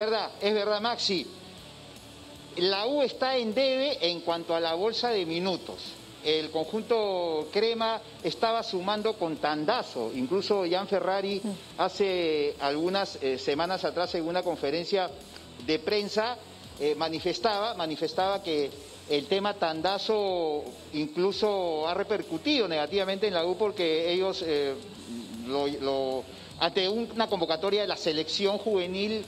verdad, es verdad, Maxi. La U está en debe en cuanto a la bolsa de minutos. El conjunto Crema estaba sumando con tandazo. Incluso Jan Ferrari hace algunas eh, semanas atrás en una conferencia de prensa eh, manifestaba, manifestaba que el tema tandazo incluso ha repercutido negativamente en la U porque ellos eh, lo, ante una convocatoria de la selección juvenil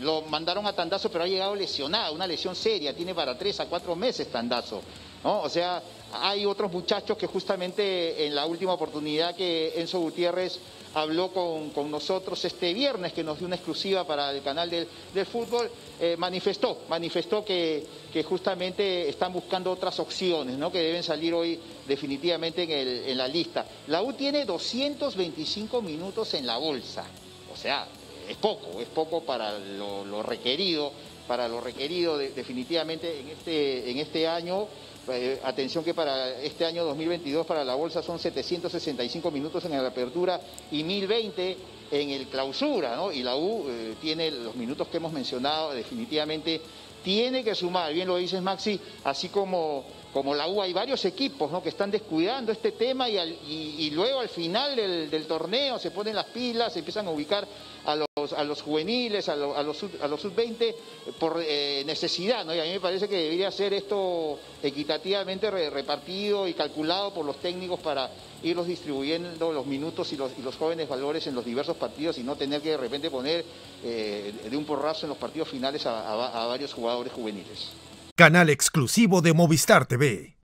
lo mandaron a Tandazo, pero ha llegado lesionado, una lesión seria, tiene para tres a cuatro meses Tandazo. ¿no? O sea, hay otros muchachos que justamente en la última oportunidad que Enzo Gutiérrez habló con, nosotros este viernes, que nos dio una exclusiva para el canal del, fútbol, eh, manifestó, manifestó que, que, justamente están buscando otras opciones, ¿no? que deben salir hoy definitivamente en, el, en la lista. La U tiene 225 minutos en la bolsa, o sea, es poco, es poco para lo, requerido, para lo requerido definitivamente en este, en este año. Eh, atención que para este año 2022 para la bolsa son 765 minutos en la apertura y 1020 en el clausura, ¿no? Y la U eh, tiene los minutos que hemos mencionado, definitivamente tiene que sumar, bien lo dices Maxi, así como, como la U hay varios equipos ¿no? que están descuidando este tema y, luego al final del, torneo se ponen las pilas, se empiezan a ubicar a los, a los juveniles, a, los, a los sub-20 por eh, necesidad, ¿no? Y a mí me parece que debería ser esto equitativamente repartido y calculado por los técnicos para irlos distribuyendo los minutos y los, jóvenes valores en los diversos partidos y no tener que de repente poner eh, de un porrazo en los partidos finales a varios jugadores Canal exclusivo de Movistar TV.